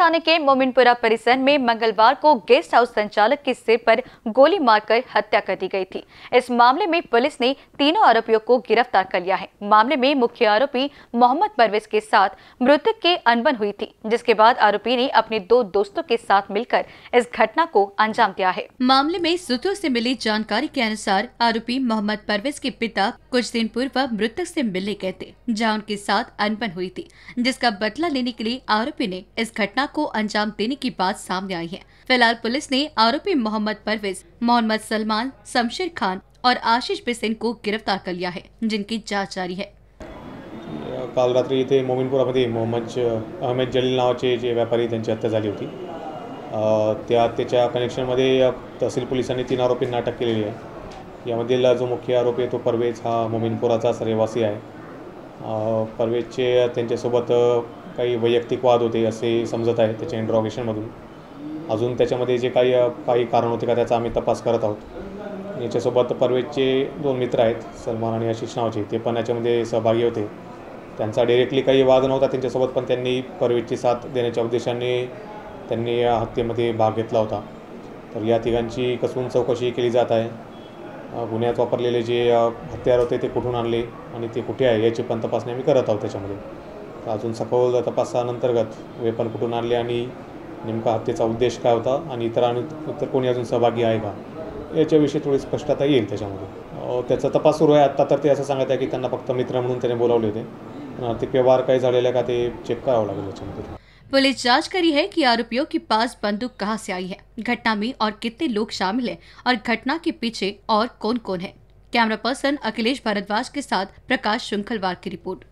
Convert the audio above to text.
थाने के मोमिनपुरा परिसर में मंगलवार को गेस्ट हाउस संचालक के सिर पर गोली मारकर हत्या कर दी गई थी। इस मामले में पुलिस ने तीनों आरोपियों को गिरफ़्तार कर लिया है। मामले में मुख्य आरोपी मोहम्मद परवेज के साथ मृतक के अनबन हुई थी, जिसके बाद आरोपी ने अपने दो दोस्तों के साथ मिलकर इस घटना को अंजाम दिया है। मामले में सूत्रों ऐसी मिली जानकारी के अनुसार आरोपी मोहम्मद परवेज के पिता कुछ दिन पूर्व मृतक ऐसी मिलने गए थे, जहाँ उनके साथ अनबन हुई थी, जिसका बदला लेने के लिए आरोपी ने इस घटना को अंजाम देने की बात सामने आई है। फ़िलहाल पुलिस ने आरोपी मोहम्मद परवेज मोहम्मद सलमान शमशेर खान और आशीष बिसेन को गिरफ़्तार कर लिया है जिनकी जाँच जारी है। काल रात्री इथे मोमिनपुरामध्ये मोहम्मद अहमद जलील नावाचे जे व्यापारी हत्या झाली होती. त्याच्या कनेक्शनमध्ये तहसील पोलिसांनी तीन आरोपींना अटक केलेली आहे. यामधील जो मुख्य आरोपी आहे तो परवेज हा मोमिनपुराचाच रहिवासी आहे. अ, परवेजचे त्यांच्यासोबत काही वैयक्तिक वाद होते असे समजत आहे त्याच्या इंट्रॉगेशनमधून अजून त्याच्यामध्ये जे काही काही कारण होते का त्याचा आम्ही तपास करत आहोत. याच्यासोबत परवेजचे दोन मित्र आहेत सलमान आणि आशिष नावाचे. ते पण याच्यामध्ये सहभागी होते. त्यांचा डायरेक्टली काही वाद नव्हता त्यांच्यासोबत पण त्यांनी परवेजची साथ देण्याच्या उद्देशाने त्यांनी या हत्येमध्ये भाग घेतला होता. तर या तिघांची कसून चौकशी केली जात आहे. गुन्ह्यात वापरलेले जे हत्यार होते ते कुठून आणले आणि ते कुठे आहे याची पण तपासणी आम्ही करत आहोत त्याच्यामध्ये. अजून सखोल तपासानंतर्गत वेपन कुठून आणले आणि नेमका हत्येचा उद्देश होता इतर इतर कोणी अजून सहभागी आहे का? याच्याविषयी थोडी स्पष्टता येईल तपास सुरू आहे आत्ता, तर ते असं सांगत आहे मित्र म्हणून त्याने बोलावले होते. व्यवहार का चेक करावं लागेल पुलिस जाँच करी है कि आरोपियों के पास बंदूक कहाँ से आई है? घटना में और कितने लोग शामिल हैं? और घटना के पीछे और कौन कौन है? कैमरा पर्सन अखिलेश भारद्वाज के साथ प्रकाश श्रृंखलवार की रिपोर्ट।